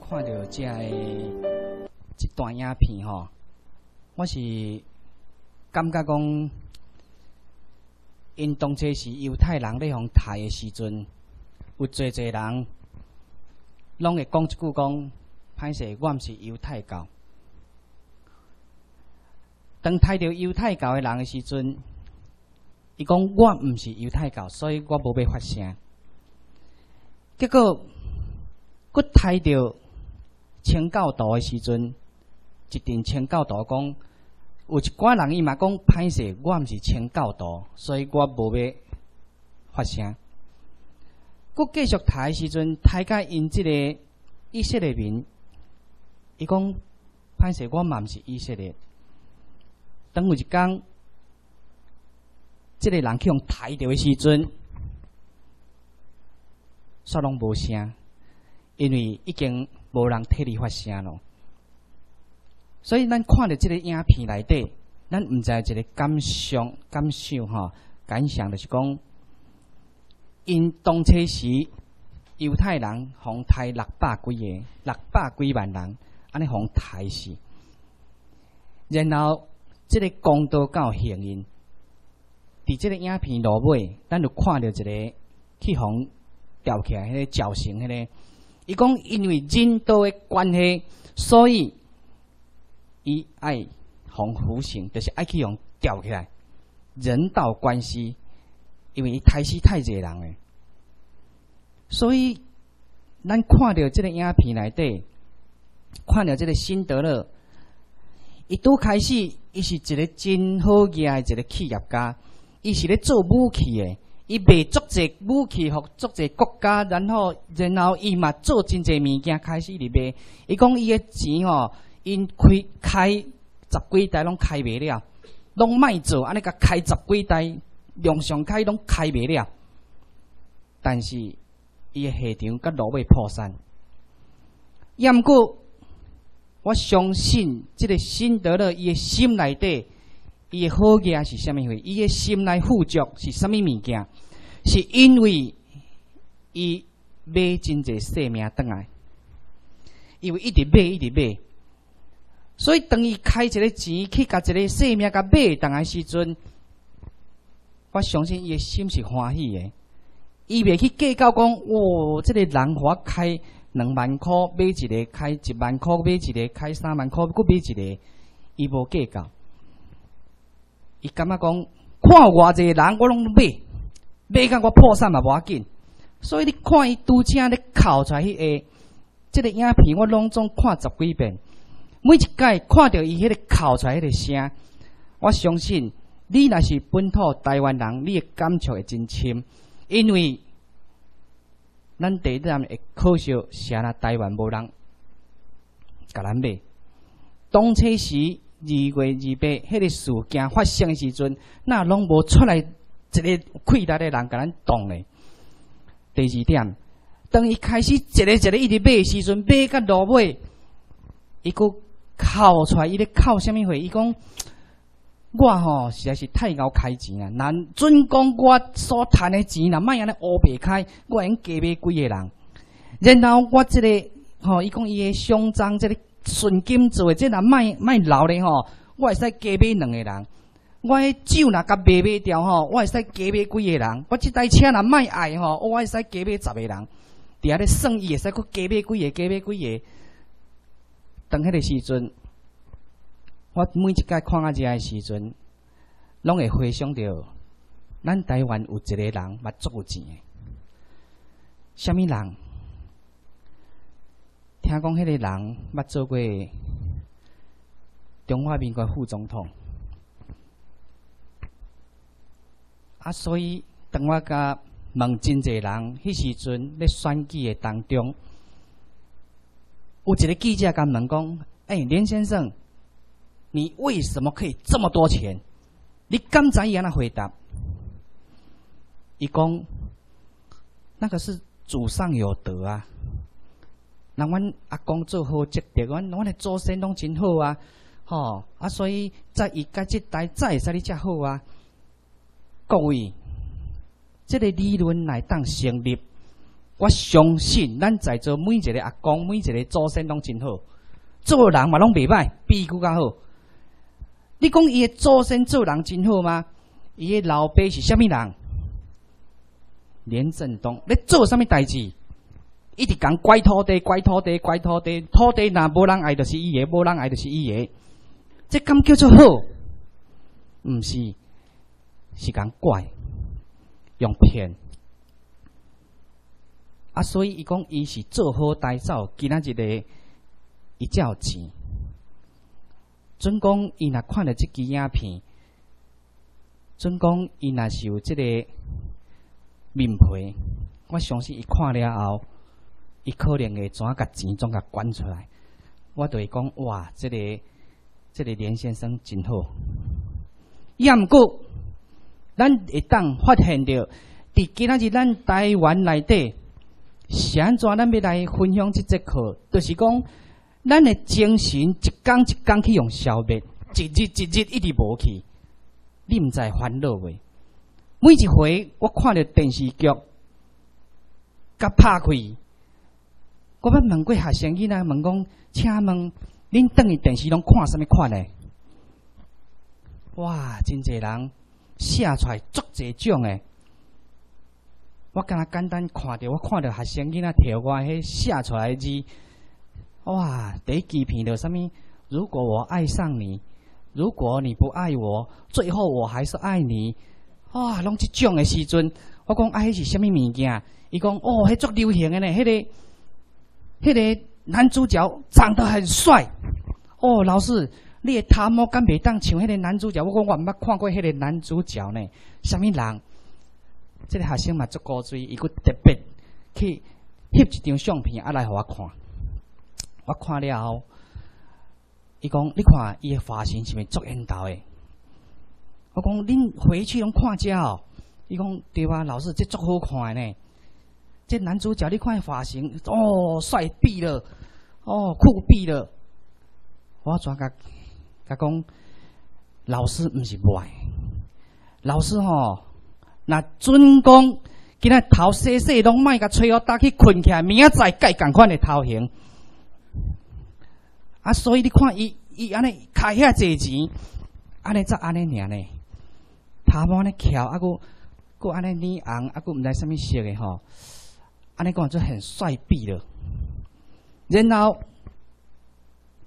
看到这个一段影片吼，我是感觉讲，因当初是犹太人咧互杀的时阵，有侪侪人拢会讲一句讲，歹势，我毋是犹太教。当杀着犹太教的人的时阵，伊讲我毋是犹太教，所以我无要发声。结果，佫杀着清教徒的时阵，一阵清教徒讲，有一寡人伊嘛讲歹势，我毋是清教徒，所以我无要发声。佫继续杀的时阵，杀甲因即个以色列民，伊讲歹势，我嘛毋是以色列。等有一天，即个人去用杀着的时阵，煞拢无声，因为已经无人替你发声咯。所以咱看着即个影片内底，咱毋知一个感想、感受吼，感想就是讲，因当初时犹太人互杀六百几个、六百几万人，安尼互杀死，然后。即个公道有幸运，伫即个影片落尾，咱就看到一个去互吊起来，迄个绞刑，迄个。伊讲因为人道的关系，所以伊爱互服刑，就是爱去用吊起来。人道关系，因为伊太死太济人诶，所以咱看到即个影片内底，看到即个辛德勒。伊拄开始，伊是一个真好业诶一个企业家，伊是咧做武器诶，伊卖足济武器互足济国家，然后然后伊嘛做真济物件开始入卖。伊讲伊诶钱吼，因开开十几台拢开袂了，拢卖做，安尼甲开十几台，量上开拢开袂了。但是伊诶下场甲落尾破产，也毋过。我相信，即个辛德勒伊诶心内底，伊诶好嘢是虾米货？伊诶心内富足是虾米物件？是因为伊买真济生命倒来，因为一直买一直买，所以当伊开一个钱去甲一个生命甲买倒来时阵，我相信伊诶心是欢喜诶，伊袂去计较讲，哇，即个人我开。两万块买一个，开一万块买一个，开三万块搁买一个，伊无计较。伊感觉讲，看偌济人我拢买，买甲我破产嘛无要紧。所以你看伊拄则咧哭出来迄个，即个影片我拢总看十几遍。每一届看到伊迄个哭出来迄个声，我相信你若是本土台湾人，你诶感触会真深，因为。咱第一站会可惜，是啊，台湾无人甲咱买。当初时二月二八迄个事件发生时阵，那拢无出来一个气力的人甲咱动咧。第二点，当伊开始一个一个一直买时阵，买到落尾，伊个哭出来，伊咧哭虾米话？伊讲。我吼实在是太高开钱啊！难准讲我所赚的钱，若莫安尼乌白开，我用加买几个人。然后我即个吼，伊讲伊个胸章，即个纯金做的，即若莫莫留咧吼，我会使加买两个人。我迄酒若甲卖卖掉吼，我会使加买几个人。我即台车若莫爱吼，我会使加买十个人。伫遐咧算伊会使佫加买几个，加买几个。当迄个时阵。我每一届看啊遮个时阵，拢会回想着，咱台湾有一个人捌足有钱诶。虾米人？听讲迄个人捌做过中华民国副总统。啊，所以当我甲问真济人，迄时阵咧选举诶当中，有一个记者甲问讲：“诶，连先生。”你为什么可以这么多钱？你刚才也那回答，一讲那个是祖上有德啊。那阮阿公做好积德，阮阮的祖先拢真好啊，吼啊！所以在伊家即代再使你遮好啊。各位，这个理论来当成立，我相信咱在座每一个阿公、每一个祖先拢真好，做人嘛拢袂歹，比伊更加好。你讲伊的祖先做人真好吗？伊的老爸是虾米人？连振东，你做啥物代志？一直讲怪土地、怪土地、怪土地，土地若无人爱，就是伊个；无人爱，就是伊个。这敢叫做好？毋是，是讲怪，用骗。啊，所以伊讲伊是做好代走，今仔日个伊才有钱。准讲伊若看了即支影片，准讲伊若是有即个面皮，我相信伊看了后，伊可能会怎甲钱总甲管出来。我对伊讲，哇，即个即个连先生真好。也毋过，咱会当发现着，伫今仔日咱台湾内底。是安怎？咱要来分享即节课，就是讲，咱的精神一工一工去用消灭，一日一日一直无去，你毋知烦恼未？每一回我看着电视剧，甲拍开，我要问过学生囡仔，问讲，请问恁等于电视拢看啥物款呢？哇，真济人写出来足侪种诶！我敢若简单看着，我看着学生囡仔摕我迄写出来字，哇！第一支片着啥物？如果我爱上你，如果你不爱我，最后我还是爱你。哇！拢即种诶时阵，我讲啊，迄是啥物物件？伊讲哦，迄足流行诶呢，迄个迄个男主角长得很帅。哦，老师，你诶头毛敢袂当像迄个男主角？我讲我毋捌看过迄个男主角呢，啥物人？这个学生嘛足高追，伊佫特别去翕一张相片，啊来互我看。我看了后，伊讲：你看伊的发型是毋是足缘投的？我讲：恁回去拢看遮哦。伊讲：对啊，老师，这足好看呢。这男主角你看发型，哦，帅毙了，哦，酷毙了。我怎甲甲讲？老师毋是坏，老师吼。那准讲，今仔头洗洗拢莫甲吹好打去困起来，明仔载改共款的头型。啊，所以你看伊伊安尼开遐济钱，安尼则安尼尔呢？头毛安尼翘，啊佫佫安尼呢红，啊佫毋知啥物色的吼，安尼讲就很帅毙了。然后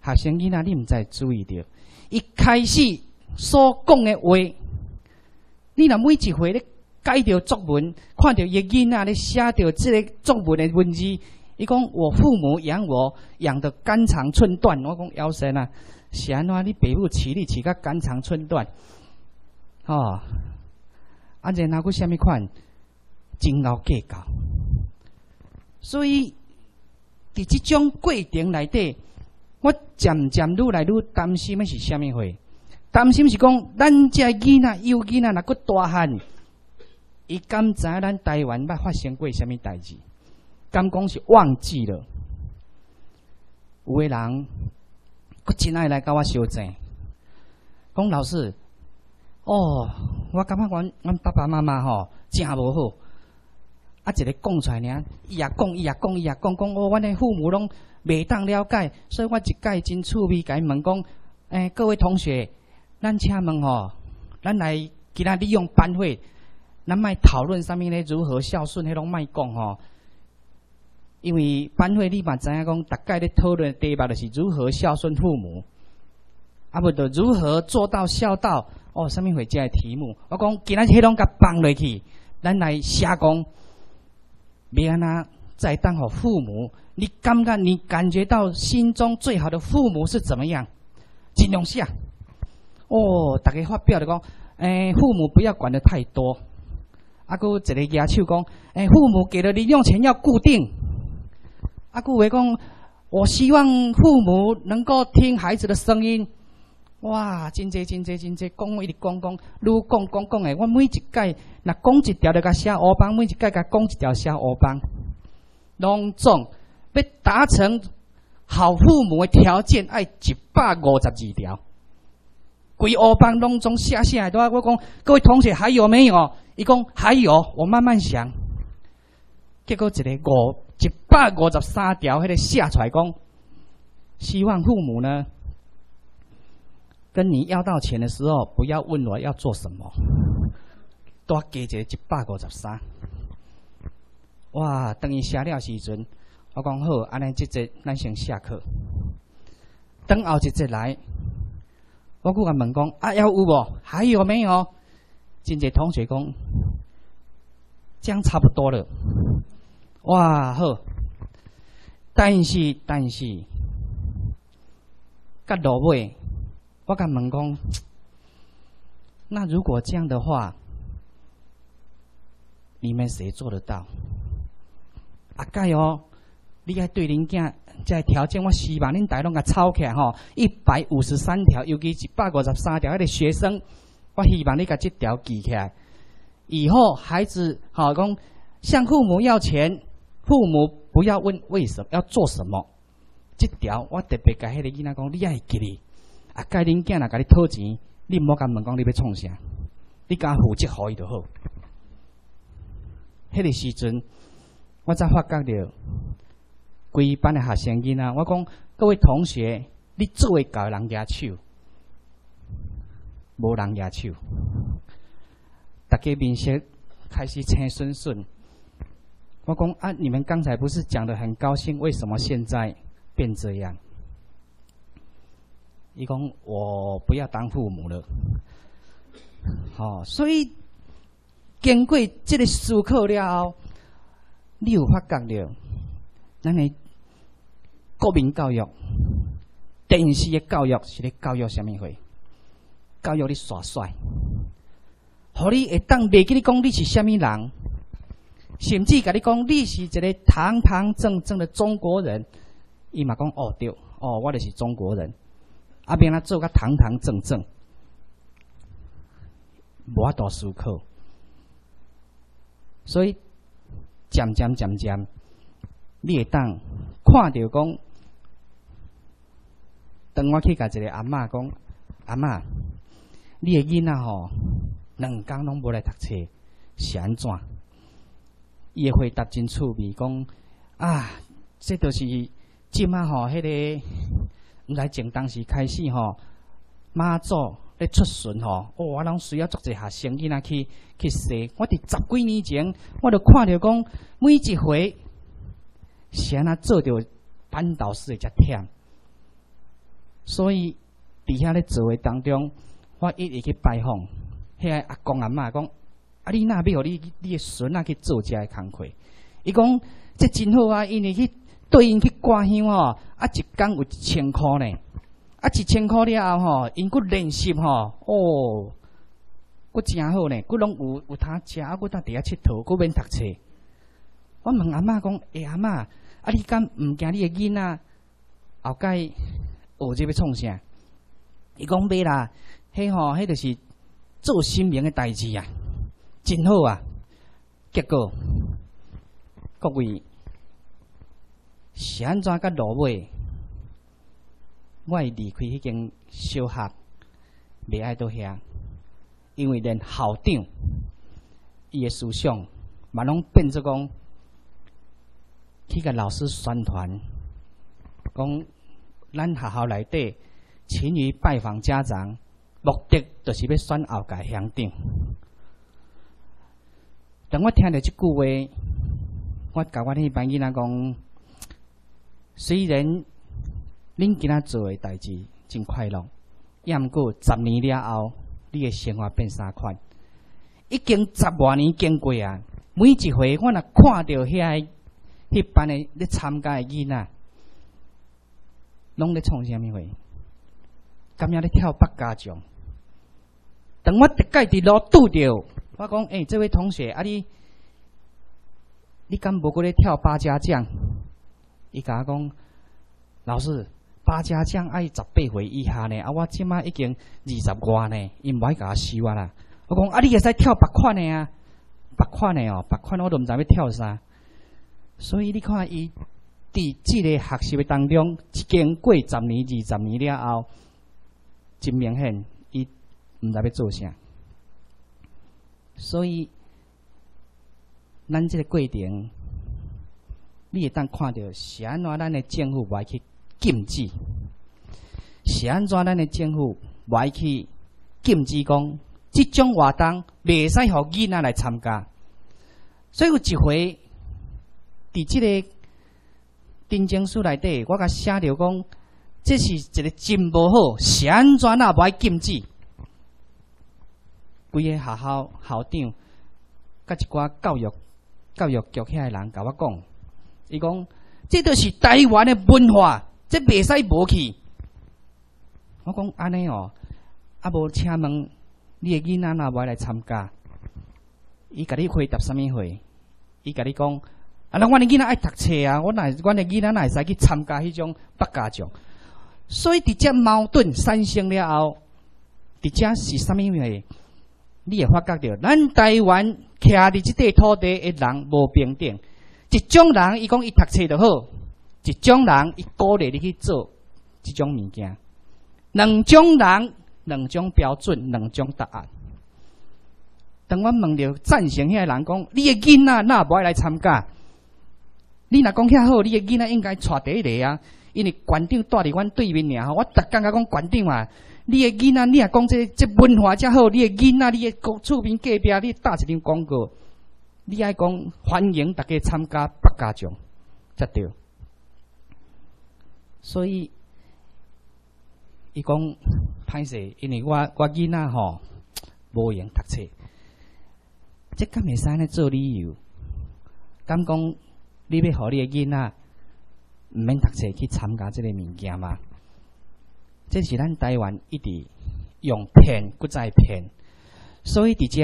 学生囡仔，你毋知注意着，一开始所讲的话，你若每一回咧。改着作文，看到一囡仔咧写着即个作文的文字，伊讲我父母养我养得肝肠寸断，我讲夭生啊，是安怎你爸母饲你饲甲肝肠寸断，吼，啊然后佫虾米款，真熬计较，所以伫即种过程内底，我渐渐愈来愈担心的是虾米货？担心是讲咱遮囡仔幼囡仔若佫大汉。伊敢知咱台湾捌发生过虾米代志？敢讲是忘记了？有个人，佫真爱来甲我修正，讲老师，哦，我感觉阮阮爸爸妈妈吼真无好，啊，一个讲出来尔，伊也讲，伊也讲，伊也讲，讲哦，阮的父母拢未当了解，所以我一概真趣味甲伊问讲，诶，各位同学，咱请问吼，咱来今仔利用班会。咱卖讨论上面咧如何孝顺，迄拢卖讲吼。因为班会你嘛知影讲，大概咧讨论第一把就是如何孝顺父母，啊不着如何做到孝道哦。上面会加题目，我讲今仔迄拢甲放落去，咱来写讲，别安那再当好父母，你感觉你感觉到心中最好的父母是怎么样？尽量写。哦，大家发表的讲，诶，父母不要管得太多。啊，佮一个牙手讲，诶，父母给的零用钱要固定。啊，佮话讲，我希望父母能够听孩子的声音。哇，真济真济真济，讲一直讲讲，愈讲讲讲诶，我每一届若讲一条就甲写乌帮，每一届甲讲一条写乌帮。拢总要达成好父母的条件，爱一百五十二条。规乌帮拢总写写来，都我讲，各位同学还有没有？一共还有，我慢慢想。结果一个五一百五十三条，迄个写出来讲，希望父母呢，跟你要到钱的时候，不要问我要做什么，多加一个一百五十三。哇！等伊写了时阵，我讲好，安尼即节咱先下课。等后一节来，我佫甲问讲，啊，要有无？还有没有？真济同学讲，这样差不多了。哇，好！但是，但是，甲落尾，我甲问讲，那如果这样的话，你们谁做得到？啊，盖哦！你爱对恁囝这条件，我希望恁大拢甲抄起来吼，一百五十三条，尤其一百五十三条，迄个学生，我希望你甲这条记起来。以后孩子好讲向父母要钱，父母不要问为什么要做什么。这条我特别甲迄个囡仔讲，你爱记哩。啊，盖恁囝若甲你讨钱，你莫甲问讲你要创啥，你甲负责好伊就好。迄个时阵。我才发觉到，规班的学生囡仔，我讲各位同学，你作为教人家手，无人家手，大家面色开始青顺顺。我讲啊，你们刚才不是讲的很高兴，为什么现在变这样？伊讲我不要当父母了，好，所以经过这个思考了后。你有发觉了？咱的国民教育、电视的教育是咧教育什么会？教育你耍帅，互你会当袂记你讲你是虾米人，甚至甲你讲你是一个堂堂正正的中国人，伊嘛讲哦对，哦我就是中国人，啊免他做个堂堂正正，无法度思考，所以。渐渐渐渐，你会当看到讲，当我去甲一个阿嬷讲，阿嬷，你的囡仔吼，两工拢无来读册，是安怎？伊会回答真趣味，讲啊，这都是即马吼，迄个毋知从当时开始吼，妈祖咧出巡吼，哦，我拢需要做一学生囡仔去去说，我伫十几年前，我就看到讲，每一回，是安那做着班导师会遮忝，所以伫遐咧做诶当中，我一直去拜访，遐阿公阿嬷讲，啊，你若要互你你诶孙仔去做遮个工课，伊讲这真好啊，因为去对因去挂香吼，啊，一工有一千箍呢。啊，一千块了后吼，因佫练习吼，哦，佫真好呢，佫拢有有通食，啊，佫当伫遐佚佗，佫免读册。我问阿嬷讲，诶，阿嬷，啊，你敢毋惊你诶囡仔后盖学这要创啥？伊讲袂啦，迄吼，迄就是做新明诶代志啊，真好啊。结果各位是安怎甲落尾？我会离开迄间小学，袂爱倒遐，因为连校长伊诶思想，嘛拢变作讲去甲老师宣传，讲咱学校内底勤于拜访家长，目的就是要选后届乡长。当我听到即句话，我甲我迄班囡仔讲，虽然。恁今仔做诶代志真快乐，也毋过十年了后，你诶生活变啥款？已经十多年经过啊！每一回我若看到遐迄班诶咧参加诶囡仔，拢咧创啥物货？咁样咧跳八家将。等我伫界伫路拄着，我讲诶，这位同学，啊你，你敢无过咧跳八家将？伊甲我讲，老师。八家将爱十八岁以下呢，啊，我即马已经二十外呢，伊毋爱甲我收啊啦。我讲啊，你会使跳别款的啊，别款的哦，别款我都毋知要跳啥。所以你看，伊伫即个学习当中，经过十年、二十年了后，真明显，伊毋知要做啥。所以，咱即个过程，你会当看到是安怎咱的政府爱去禁止，是安怎咱的政府爱去禁止讲，即种活动袂使互囡仔来参加。所以有一回，伫即个订正书内底，我甲写着讲，这是一个真无好，是安怎啊？无爱禁止，规个学校校长，甲一寡教育教育局遐个人甲我讲，伊讲，这都是台湾的文化，这袂使无去。我讲安尼哦，啊无请问你的囡仔若无来参加，伊甲你回答啥物话？伊甲你讲，啊，那阮的囡仔爱读册啊，我乃阮的囡仔乃会使去参加迄种北家长，所以伫遮矛盾产生了后，伫遮是啥物话？你会发觉着，咱台湾徛伫即块土地的人无平等，一种人伊讲伊读册就好，一种人伊鼓励你去做即种物件，两种人，两种标准，两种答案。当我问着赞成遐人讲，你的囡仔那无爱来参加？你若讲遐好，你的囡仔应该带第一个啊！因为馆长住伫阮对面尔吼，我逐感觉讲馆长啊，你的囡仔，你若讲这这文化遮好，你的囡仔，你的厝边隔壁，你打一张广告，你爱讲欢迎大家参加百家奖，才对。所以，伊讲歹势，因为我我囡仔吼无闲读册。即敢会使安尼做理由？敢讲你要互你的囡仔毋免读册去参加即个物件嘛？这是咱台湾一直用骗，搁再骗。所以伫遮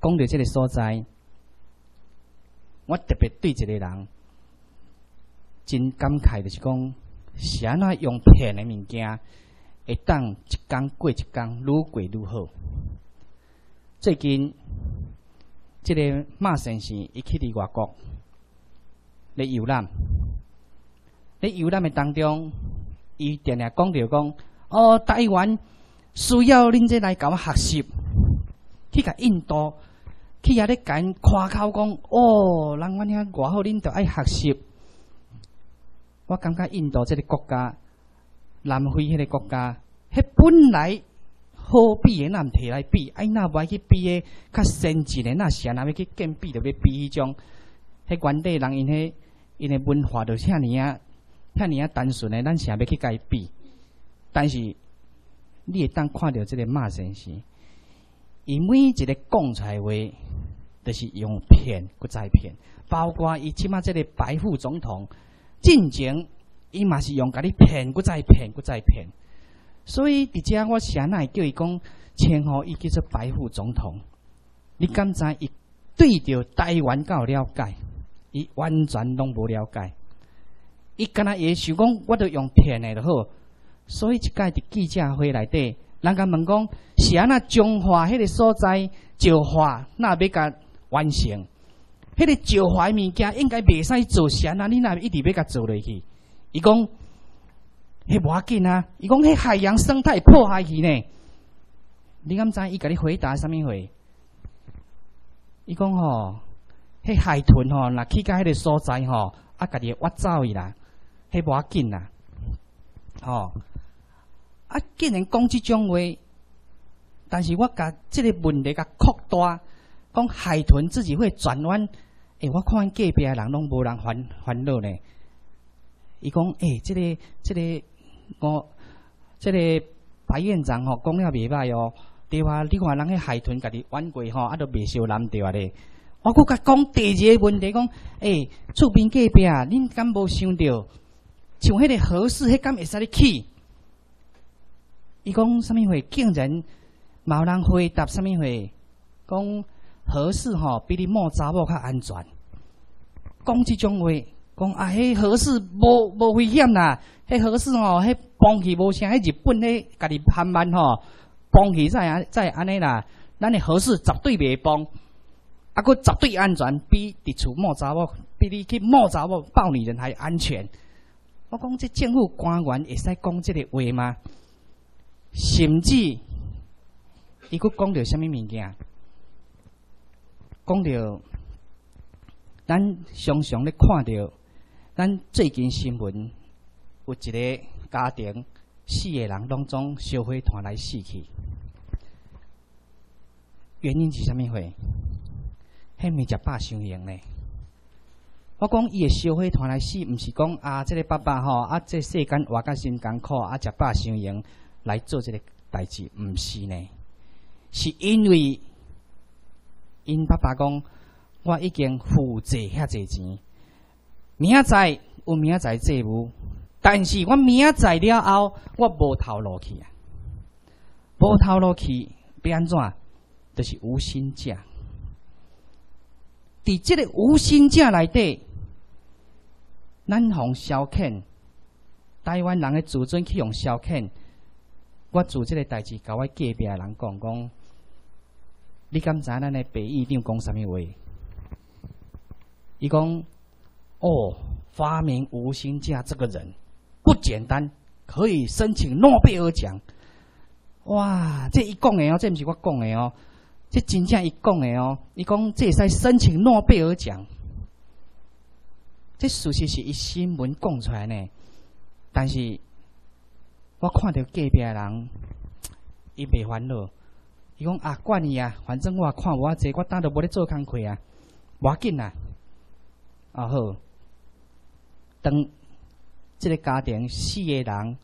讲到即个所在，我特别对一个人真感慨，就是讲是安怎用骗的物件，会当一工过一工，愈过愈好。最近。即个马先生，伊去伫外国咧游览，咧游览的当中，伊定定讲着讲，哦，台湾需要恁这来甲我学习，去甲印度，去遐咧甲因夸口讲，哦，人阮遐偌好，恁着爱学习。我感觉印度这个国家，南非迄个国家，迄本来。好比诶，咱毋摕来比，哎，那无去比诶，较先进诶，那是啊那要去建比，着要比迄种，迄原地人因迄因诶文化着遐尔啊，遐尔啊单纯诶，咱想要去甲伊比。但是你会当看着即个马先生，伊每一个讲出来话，都是用骗，搁再骗。包括伊即马即个白副总统进前，伊嘛是用甲你骗，搁再骗，搁再骗。所以，伫遮我先来叫伊讲，称呼伊叫做白副总统。你敢知伊对着台湾够了解？伊完全拢无了解。伊敢若也想讲，我都用骗的就好。所以，一届伫记者会内底，人家问讲，是安那中华迄个所在石化，那要甲完成？迄个石化物件应该袂使做，是安那？你那一直要甲做落去？伊讲。迄无要紧啊！伊讲迄海洋生态破坏去呢？你敢知伊甲你回答啥物话？伊讲吼，迄海豚吼，若去到迄个所在吼，啊，家己挖走伊啦，迄无要紧啦，吼！啊，竟然讲即种话，但是我甲即个问题甲扩大，讲海豚自己会转弯，诶，我看隔壁人拢无人烦烦恼呢。伊讲，诶，即个，即个。我即个白院长吼讲了袂歹哦，对话你看人迄海豚家己弯过吼，啊都袂受难对啊咧。我佫甲讲第二个问题，讲诶，厝边隔壁，恁敢无想着像迄个合适，迄敢会使你去？伊讲啥物话？竟然冇人回答啥物话？讲合适吼比你某查某较安全。讲即种话，讲啊，迄合适无无危险啦。迄合适吼，迄放弃无啥，迄日本迄家己攀班吼，放弃再安再安尼啦。咱的合适绝对袂帮，啊，佫绝对安全，比伫厝摸查某，比你去摸查某抱女人还安全。我讲这政府官员会使讲这个话吗？甚至伊佫讲着啥物物件？讲着咱常常咧看到，咱最近新闻有一个家庭四个人拢总烧火团来死去，原因是啥物货？迄物食饱伤刑呢？我讲伊个烧火团来死，毋是讲啊，即个爸爸吼啊，这世间活甲真艰苦啊，食饱伤刑来做即个代志，毋是呢？是因为因爸爸讲，我已经负债遐济钱，明仔载有明仔载债务，但是我明仔载了后，我无头路去啊，无头路去，要安怎？就是无薪假。伫即个无薪假内底，咱互消遣，台湾人的自尊去用消遣。我做即个代志，甲我隔壁的人讲讲。你敢知咱的北一定讲什么话？伊讲哦，发明无薪假这个人不简单，可以申请诺贝尔奖。哇，这一讲的哦，这毋是我讲的哦，这真正伊讲的哦。伊讲这使申请诺贝尔奖，这事实是伊新闻讲出来呢。但是我看到隔壁人，伊袂烦恼。伊讲啊，管伊啊，反正我也看无啊济，我当着无咧做工课啊，无要紧啊。啊好，当即个家庭四个人，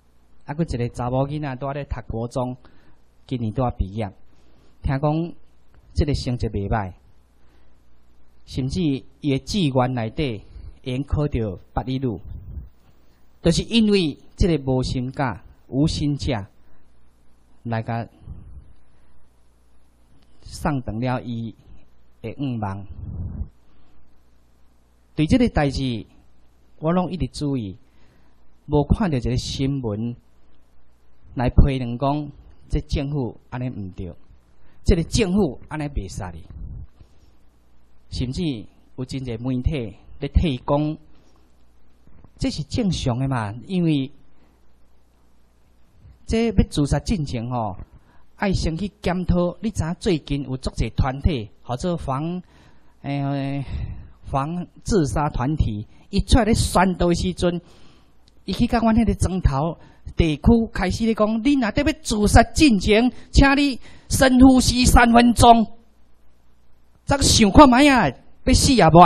啊，佮一个查某囡仔拄咧读高中，今年拄啊毕业。听讲即个成绩袂歹，甚至伊诶志愿内底已经考着八里路，就是因为即个无心假、无心假来甲。上等了伊的愿望。对这个代志，我拢一直注意，无看到一个新闻来批评讲，这政府安尼毋对，这个政府安尼袂使哩。甚至有真侪媒体咧提供，这是正常的嘛？因为这要自杀进程吼。爱先去检讨，你知影最近有足者团体，或者防诶防自杀团体，伊出来咧宣导时阵，伊去甲阮迄个庄头地区开始咧讲，你若得要自杀进前，请你深呼吸三分钟。则想看卖啊，要死也无。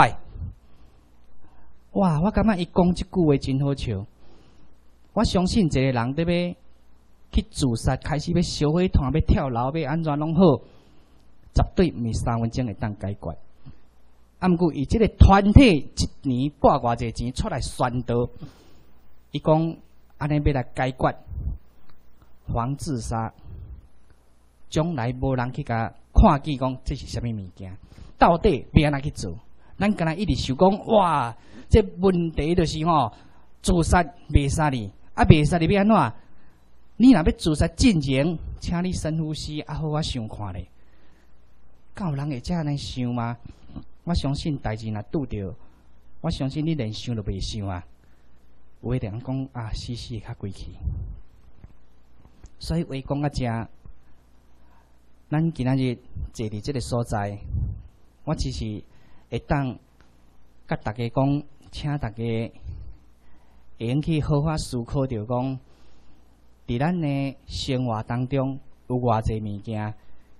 哇！我感觉伊讲即句话真好笑。我相信一个人得要。去自杀，开始要烧火炭，要跳楼，要安怎拢好，绝对毋是三分钟会当解决。啊，毋过伊即个团体一年半偌济钱出来宣导，伊讲安尼要来解决防自杀，将来无人去甲看见讲这是啥物物件，到底要安怎去做？咱敢若一直想讲，哇，这问题就是吼，自杀袂使哩，啊袂使哩要安怎？你若要自杀进前，请你深呼吸，啊好，我想看咧。有人会这样想吗？我相信代志若拄着，我相信你连想都袂想啊。有一定讲啊，死死较过去。所以话讲啊，遮，咱今仔日坐伫即个所在，我只是会当甲大家讲，请大家会用去好好思考着讲。伫咱的生活当中，有偌济物件，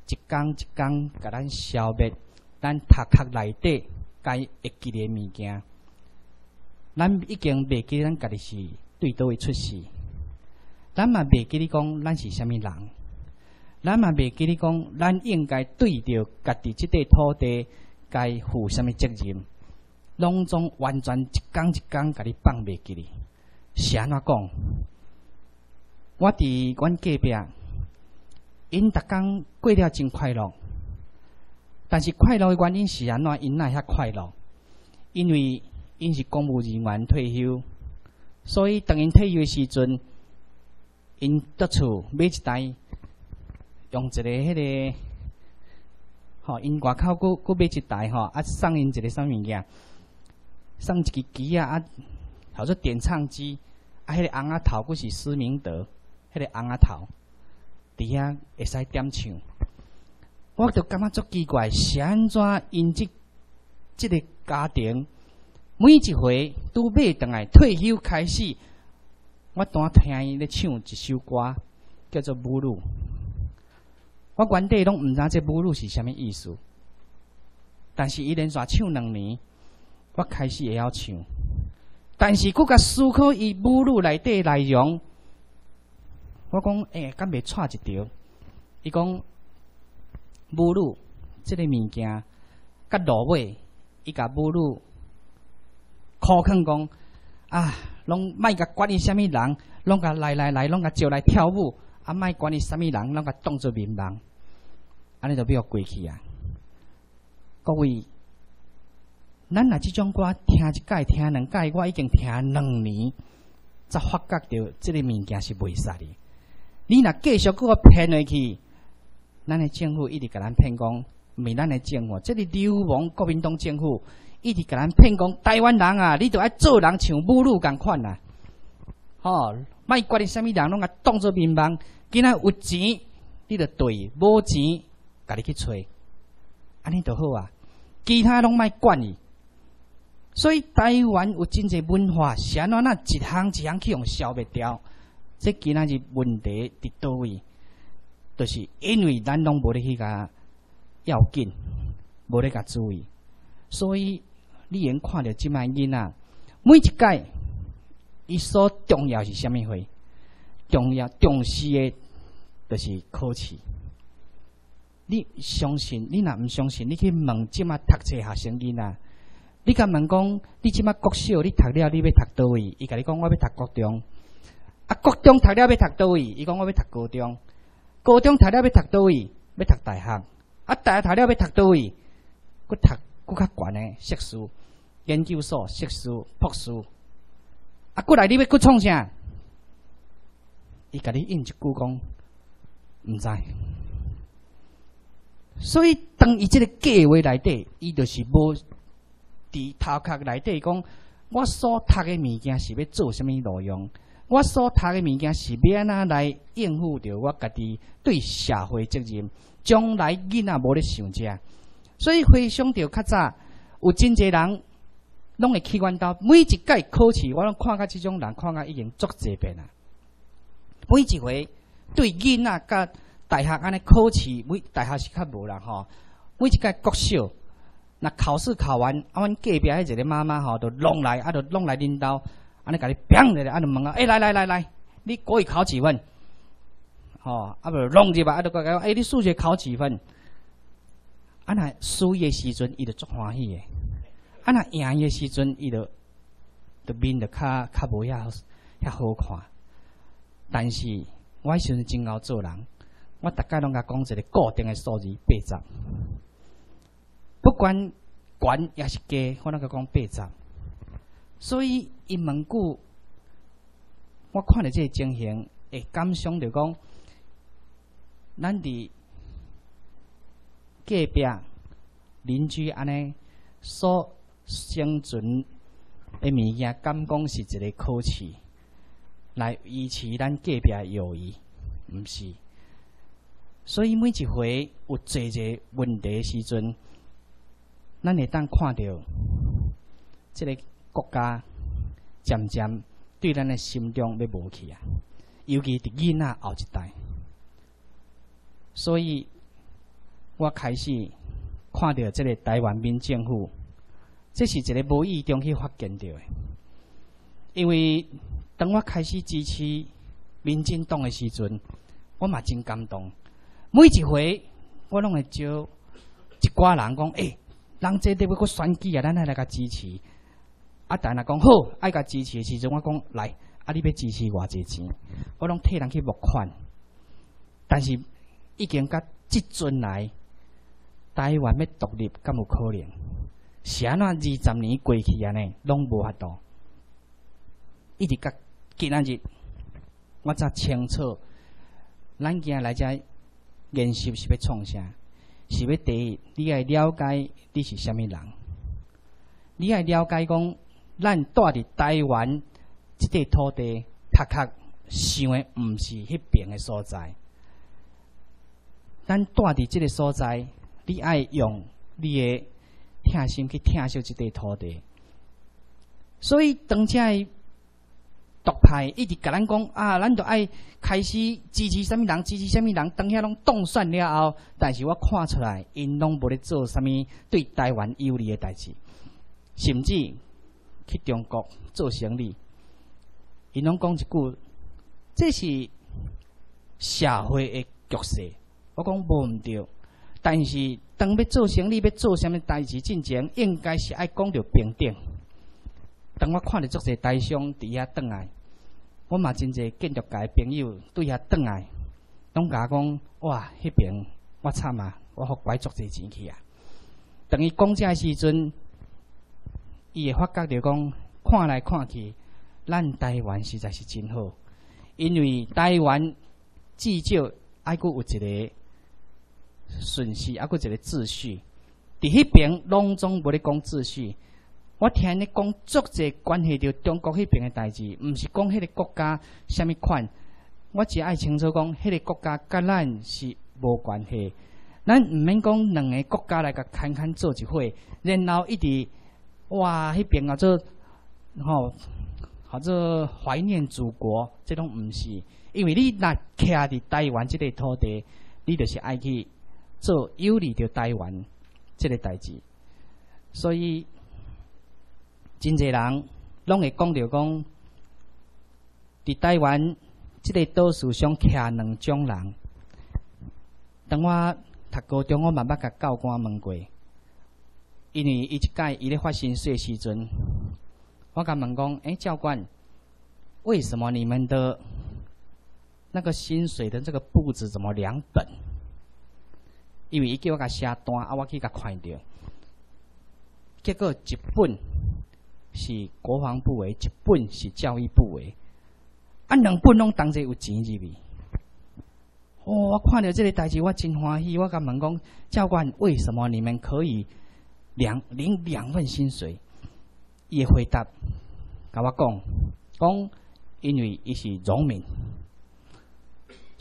一工一工甲咱消灭，咱头壳内底该会记的物件，咱已经袂记咱家己是对倒位出世，咱嘛袂记你讲咱是虾米人，咱嘛袂记你讲咱应该对着家己即块土地该负虾米责任，拢总完全一工一工甲你放袂记哩，是安怎讲？我伫阮隔壁，因逐工过了真快乐，但是快乐的原因是安怎？因那遐快乐？因为因是公务人员退休，所以当因退休的时阵，因得厝买一台，用一个迄个，吼，因外口佫佫买一台吼，啊送因一个啥物件？送一支机啊，啊，好做点唱机，啊，迄个红啊头佫是施明德。迄个红啊头，伫遐会使点唱，我就感觉足奇怪，是安怎因即即个家庭，每一回都买倒来退休开始，我单听伊咧唱一首歌，叫做《母乳》。我原底拢毋知这母乳是啥物意思，但是伊连续唱两年，我开始会晓唱。但是佫甲思考伊母乳内底内容，我讲诶，敢袂错一条？伊讲母乳即个物件，甲落尾，伊甲母乳口肯讲啊，拢莫甲管伊虾米人，拢甲来来来，拢甲招来跳舞，啊莫管伊虾米人，拢甲当作面盲。安尼就比较过去啊！各位，咱若即种歌听一届、听两届，我已经听两年，才发觉到即个物件是袂使的。你若继续搁我骗下去，咱的政府一直甲咱骗讲，毋是咱的政府，即个流氓国民党政府一直甲咱骗讲，台湾人啊，你着爱做人像母乳共款啊！吼，莫管你啥物人，拢甲当做面盲，今仔有钱你着对，无钱。家己去找，安尼就好啊。其他拢莫管伊。所以台湾有真济文化，是安怎那一项一项去用消灭掉。这今仔日问题伫倒位？就是因为咱拢无咧去甲要紧，无咧甲注意。所以你应看着即卖囡仔，每一届伊所重要是虾米货？重要重视的，就是考试。你相信？你若毋相信？你去问即卖读册学生囡仔，你甲问讲，你即卖国小你读了，你要读倒位？伊甲你讲，我要读国中。啊，国中读了要读倒位？伊讲我要读高中。高中读了要读倒位？要读大学。啊，大学读了要读倒位？佫读佫较悬诶硕士、研究所、硕士、博士。啊，过来你要佫创啥？伊甲你应一句讲，毋知。所以，当伊即个计划内底，伊就是无伫头壳内底讲，我所读的物件是要做什物内容？我所读的物件是要安怎来应付着我家己对社会责任？将来囡仔无咧想遮，所以回想着较早有真济人拢会去阮兜，每一届考试，我拢看甲即种人看甲已经足济遍啦。每一回对囡仔甲大学安尼考试，每大学是较无啦吼。每一届国小，那考试考完，啊，阮隔壁迄一个妈妈吼，就弄来，啊，就弄来恁兜，安尼甲你砰咧，啊，就问啊，哎，来来来来，你国语考几分？吼，啊，不弄入吧，啊，就讲，哎，你数学考几分？啊，那输诶时阵，伊就足欢喜诶；啊，那赢诶时阵，伊就，就面就较较无遐遐好看。但是，我时阵真敖做人。我大概拢甲讲一个固定的数字八十，不管悬也是低，我拢甲讲八十。所以伊问句，我看着这个情形，会感想着讲，咱伫隔壁邻居安尼所生存的物件，敢讲是一个考试来维持咱隔壁友谊，毋是。所以每一回有侪侪问题的时阵，咱会当看到即个国家渐渐对咱的心中要无去啊。尤其伫囡仔后一代，所以我开始看到即个台湾民政府，这是一个无意中去发现到的。因为当我开始支持民进党的时阵，我嘛真感动。每一回，我拢会招一寡人讲，诶，人这得要搁选举啊，咱来来甲支持。啊，但若讲好爱甲支持的时阵，我讲来，啊，你要支持偌济钱，我拢替人去募款。但是已经甲即阵来，台湾要独立，敢有可能？是安怎二十年过去安尼，拢无法度。一直到今仔日，我才清楚，咱今来遮。练习是要创啥？是要第一，你爱了解你是虾米人。你爱了解讲，咱住伫台湾即块土地，确确想诶毋是迄边诶所在。咱住伫即个所在，你爱用你诶疼心去疼惜即块土地。所以当遮诶独派一直甲咱讲啊，咱著爱开始支持啥物人，支持啥物人，当遐拢动算了后，但是我看出来，因拢无咧做啥物对台湾有利诶代志，甚至去中国做生意，因拢讲一句，这是社会诶局势。我讲无毋对，但是当要做生意、要做啥物代志进前，应该是爱讲着平等。当我看着足侪台商伫遐倒来，我嘛真侪建筑界朋友对遐倒来，拢甲我讲：哇，迄边我惨啊！我互拐足侪钱去啊！等于讲这时阵，伊会发觉着讲，看来看去，咱台湾实在是真好，因为台湾至少爱阁有一个。顺序，啊佫一个秩序。伫迄边拢总无咧讲秩序。我听你讲足侪关系着中国迄边诶代志，毋是讲迄个国家虾米款。我只爱清楚讲，迄个国家甲咱是无关系。咱毋免讲两个国家来甲牵牵做一伙，然后一直哇迄边啊做吼，或者怀念祖国，这种毋是。因为你若徛伫台湾即个土地，你著是爱去。做有利着台湾即个代志，所以真侪人拢会讲着讲，伫台湾即个岛树上徛两种人。当我读高中，我慢慢甲教官问过，因为伊一届伊咧发薪水时阵，我甲问讲：诶，教官，为什么你们的那个薪水的这个布置怎么两本？因为伊叫我甲写单，啊，我去甲看着，结果一本是国防部诶，一本是教育部诶，啊，两本拢同齐有钱入去。哦，我看到这个代志，我真欢喜。我甲问讲，教官，为什么你们可以两领两份薪水？伊回答甲我讲，讲因为伊是农民。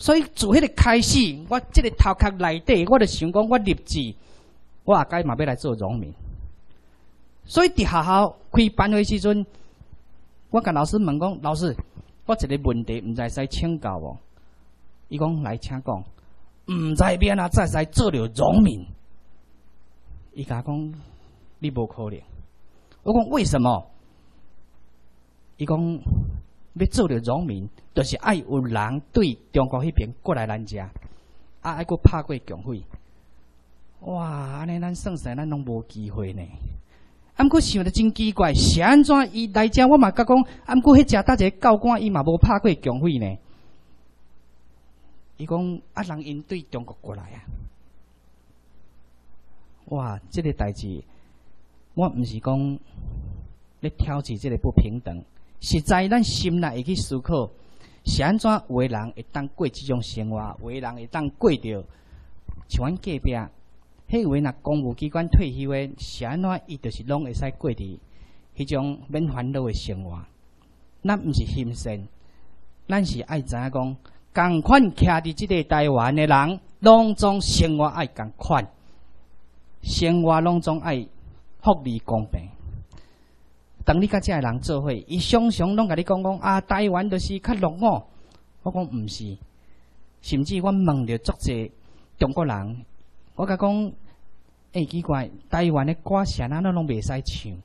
所以自迄个开始，我即个头壳内底，我就想讲，我立志，我也该嘛要来做农民。所以伫学校开班会时阵，我甲老师问讲：老师，我一个问题，毋知使请教无？伊讲来请讲，毋知变啊，再使做了农民。伊甲讲，你无可能。我讲为什么？伊讲。要做着农民，就是爱有人对中国迄边过来咱遮，啊，爱搁拍过强匪。哇，安尼咱算算，咱拢无机会呢。啊，毋过想着真奇怪，是安怎伊来遮？我嘛甲讲，啊，毋过迄只搭一个教官，伊嘛无拍过强匪呢。伊讲啊，人因对中国过来啊。哇，即个代志，我毋是讲咧挑起即个不平等。实在咱心内会去思考，是安怎有诶人会当过即种生活，有诶人会当过着像阮隔壁，迄位若公务机关退休诶，是安怎伊著是拢会使过伫迄种免烦恼诶生活。咱毋是心善，咱是爱知影讲，共款徛伫即个台湾诶人，拢总生活爱共款，生活拢总爱福利公平。当你甲遮个人做伙，伊常常拢甲你讲讲啊，台湾就是较落伍。我讲毋是，甚至我问着足者中国人，我甲讲，诶奇怪，台湾的歌是安怎拢袂使唱？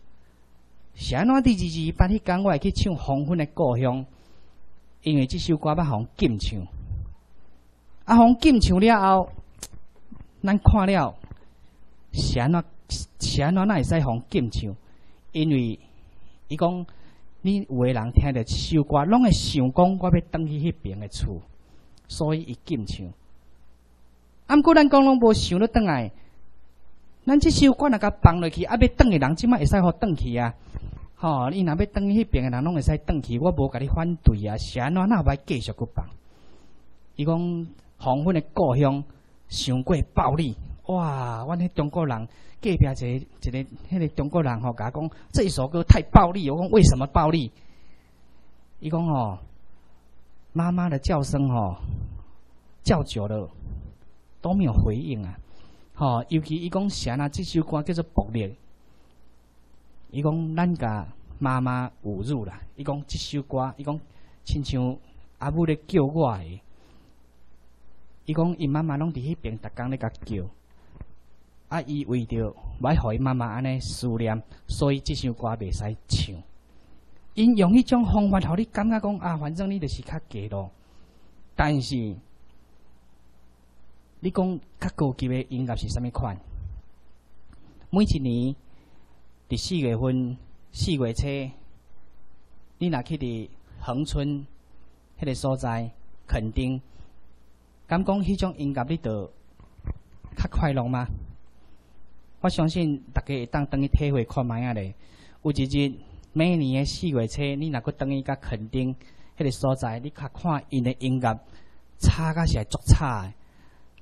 是安怎第二二八迄天我会去唱《黄昏的故乡》，因为即首歌要互禁唱。啊，互禁唱了后，咱看了是安怎是安怎，哪会使互禁唱？因为伊讲，你有诶人听着即首歌，拢会想讲我要登去迄边诶厝，所以伊禁唱。毋过咱讲拢无想要倒来，咱即首歌若甲放落去，啊要倒诶人即摆会使互倒去啊？吼，伊若要登去迄边诶人拢会使倒去，我无甲你反对啊，是安怎那要继续去放？伊讲黄昏诶故乡，伤过暴力。哇！阮迄中国人隔壁一个一个迄个中国人吼，甲讲这一首歌太暴力。我讲为什么暴力？伊讲吼，妈妈的叫声吼，叫久了都没有回应啊。吼，尤其伊讲啥啊？这首歌叫做暴力，伊讲咱甲妈妈侮辱啦，伊讲即首歌，伊讲亲像阿母咧叫我诶，伊讲伊妈妈拢伫迄边，逐工咧甲叫，啊，伊为着要互伊妈妈安尼思念，所以即首歌袂使唱。因用迄种方法，互你感觉讲啊，反正你就是较低咯。但是，你讲较高级诶音乐是啥物款？每一年伫四月份、四月初，你若去伫恒春迄个所在，肯定敢讲迄种音乐，你着较快乐吗？我相信大家会当等去体会看卖啊咧，有一日。每年的四月初，你若阁等于甲垦丁迄个所在，你较看因的音乐，差甲是足差的。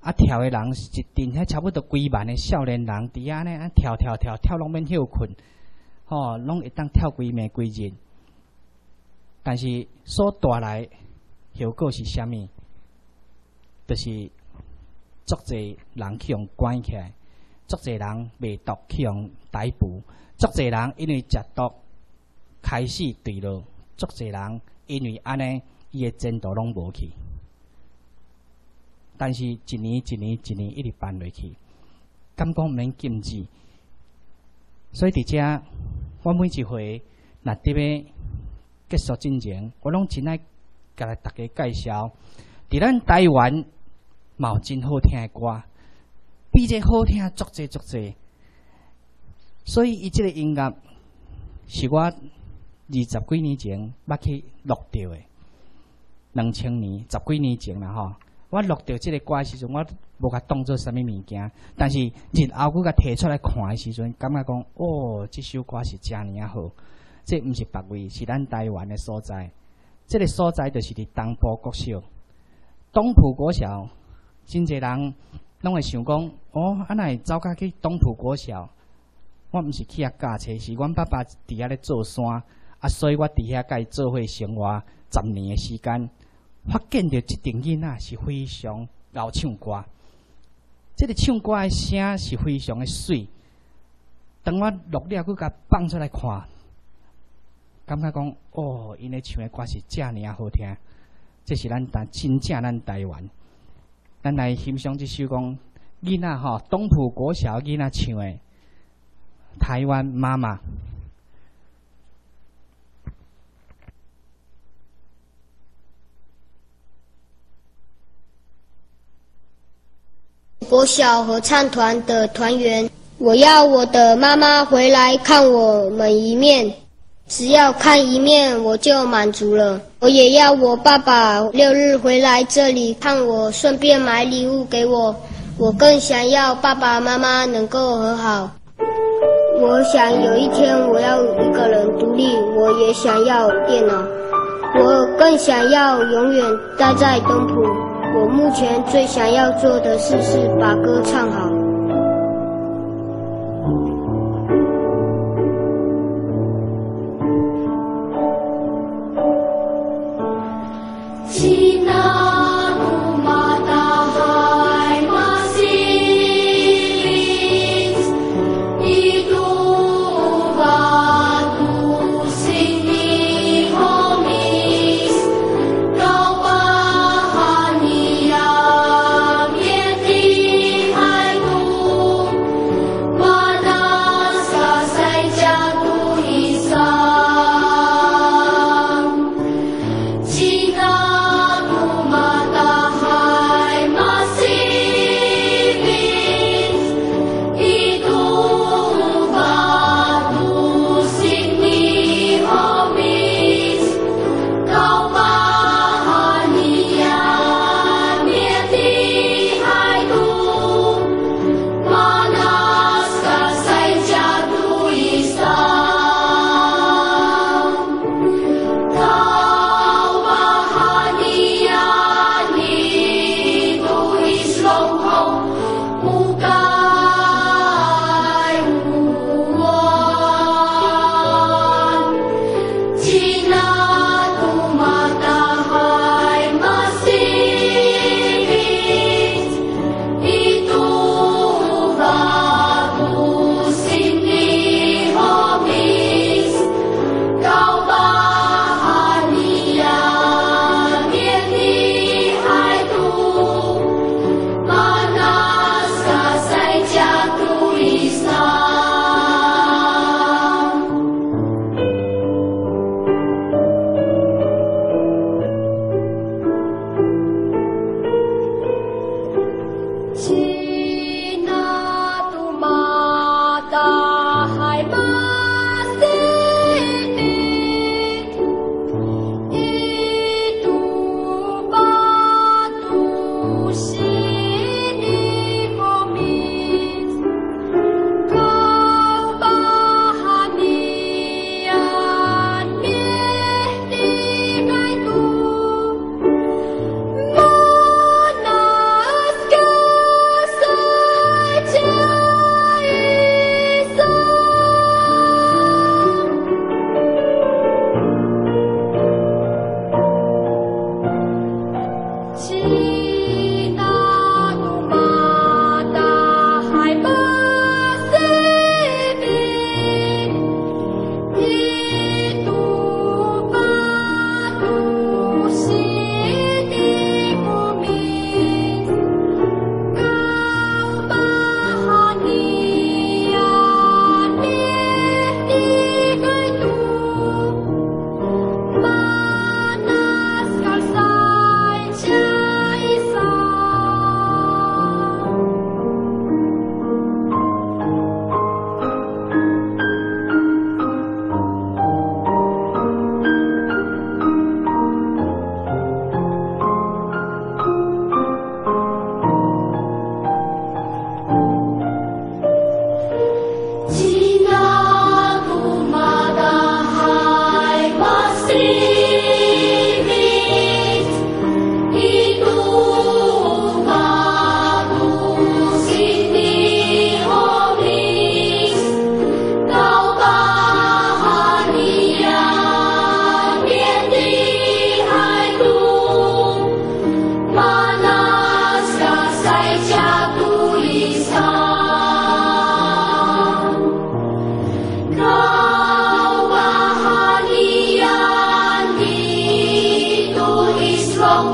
啊，跳的人是一阵，迄差不多几万的少年人伫遐呢，啊跳跳跳跳，拢免休困，吼，拢会当跳几暝几日。但是所带来效果是虾米？就是足侪人去用关起来，足侪人未毒去用逮捕，足侪人因为食毒。开始对了，足侪人因为安尼，伊诶前途拢无去。但是一年一年一年一直办落去，敢讲毋免禁止。所以伫遮，我每一回若伫要结束进前，我拢真爱甲来逐家介绍。伫咱台湾，有真好听诶歌，比这好听足侪足侪。所以伊即个音乐是我。二十几年前，捌去录着诶，两千年十几年前啦吼，我录着即个歌时阵，我无甲当做啥物物件，但是日后佮甲摕出来看诶时阵，感觉讲哦，即首歌是真尔好，这毋是别位，是咱台湾诶所在。即个所在就是伫东部国小，东埔国小，真侪人拢会想讲，哦，安会走甲去东埔国小？我毋是去遐驾车，是阮爸爸伫遐咧做山。啊，所以我伫遐甲伊做伙生活十年诶时间，发现着即阵囡仔是非常会唱歌，即个唱歌诶声是非常诶水。当我录了，佮甲放出来看，感觉讲哦，因咧唱诶歌是遮尔啊好听，这是咱台真正咱台湾，咱来欣赏这首讲囡仔吼，东埔国小囡仔唱的台湾妈妈。国小合唱团的团员，我要我的妈妈回来看我们一面，只要看一面我就满足了。我也要我爸爸六日回来这里看我，顺便买礼物给我。我更想要爸爸妈妈能够和好。我想有一天我要一个人独立，我也想要电脑。我更想要永远待在东浦。我目前最想要做的事是把歌唱好。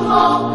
ど。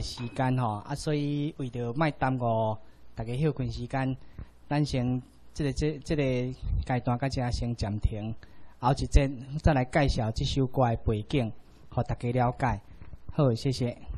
时间吼，啊，所以为着卖耽误大家休困时间，咱先即个即即个阶段，甲遮先暂停，后一阵再来介绍即首歌的背景，互大家了解。好，谢谢。